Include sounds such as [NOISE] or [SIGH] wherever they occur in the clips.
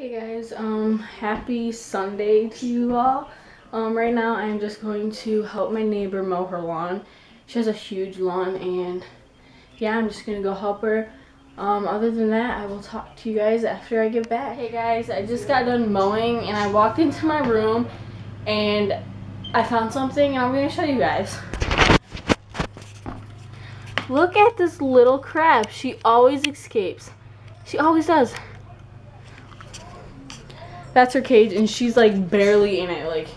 Hey guys, um, happy Sunday to you all. Um, right now I'm just going to help my neighbor mow her lawn. She has a huge lawn and yeah, I'm just gonna go help her. Um, other than that, I will talk to you guys after I get back. Hey guys, I just got done mowing and I walked into my room and I found something and I'm gonna show you guys. Look at this little crab. She always escapes. She always does. That's her cage and she's like barely in it. Like,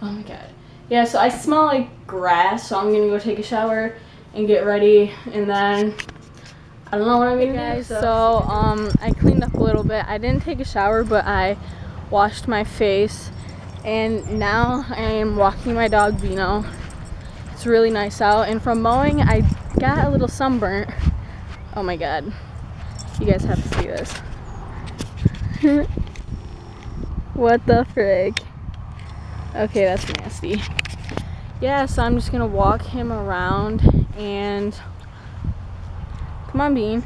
oh my god. Yeah, so I smell like grass, so I'm gonna go take a shower and get ready and then I don't know what I'm gonna guys, do. So. so um I cleaned up a little bit. I didn't take a shower, but I washed my face and now I am walking my dog Bino. It's really nice out and from mowing I got a little sunburnt. Oh my god. You guys have to see this. [LAUGHS] what the frig? Okay, that's nasty. Yeah, so I'm just gonna walk him around and come on Bean.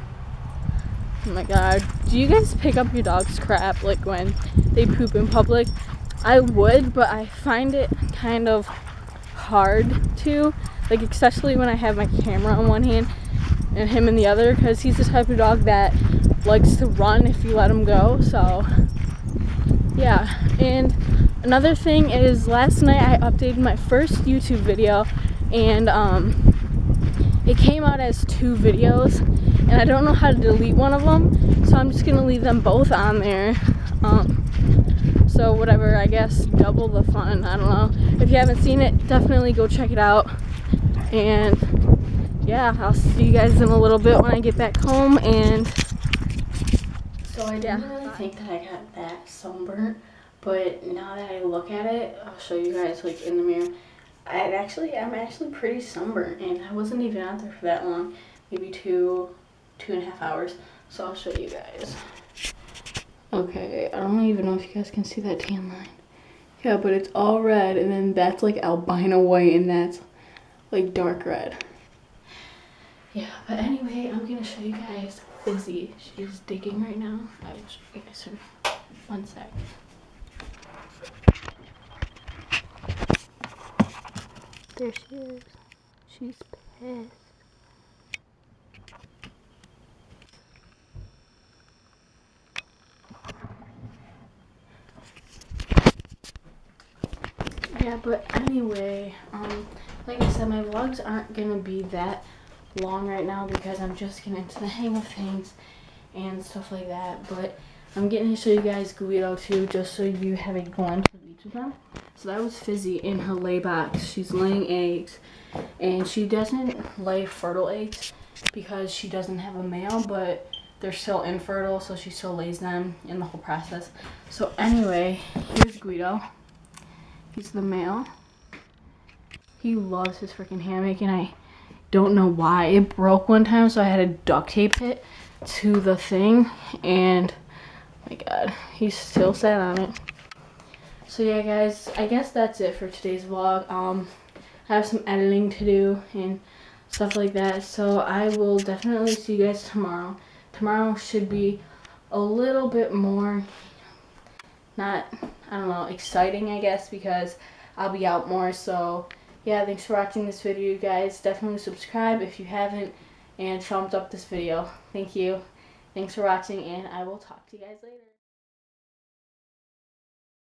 Oh my god. Do you guys pick up your dog's crap like when they poop in public? I would, but I find it kind of hard to. Like especially when I have my camera on one hand and him in the other because he's the type of dog that likes to run if you let him go. So yeah. And another thing is last night I updated my first YouTube video and um it came out as two videos and I don't know how to delete one of them so I'm just gonna leave them both on there um, so whatever I guess double the fun I don't know if you haven't seen it definitely go check it out and yeah I'll see you guys in a little bit when I get back home and so I didn't yeah. really think that I got that sunburnt but now that I look at it I'll show you guys like in the mirror I actually, I'm actually pretty sunburned and I wasn't even out there for that long, maybe two, two and a half hours. So I'll show you guys. Okay, I don't even know if you guys can see that tan line. Yeah, but it's all red and then that's like albino white and that's like dark red. Yeah, but anyway, I'm gonna show you guys Fizzy. She's digging right now. I will show you guys her. One sec. There she is. She's pissed. Yeah, but anyway, um, like I said, my vlogs aren't gonna be that long right now because I'm just getting into the hang of things and stuff like that. But I'm getting to show you guys Guido too, just so you have a glimpse of each of them. So that was Fizzy in her lay box. She's laying eggs. And she doesn't lay fertile eggs because she doesn't have a male, but they're still infertile, so she still lays them in the whole process. So anyway, here's Guido. He's the male. He loves his freaking hammock, and I don't know why. It broke one time, so I had to duct tape it to the thing, and oh my god, he's still sat on it. So yeah, guys, I guess that's it for today's vlog. Um, I have some editing to do and stuff like that. So I will definitely see you guys tomorrow. Tomorrow should be a little bit more, not, I don't know, exciting, I guess, because I'll be out more. So yeah, thanks for watching this video, guys. Definitely subscribe if you haven't and thumbs up this video. Thank you. Thanks for watching, and I will talk to you guys later.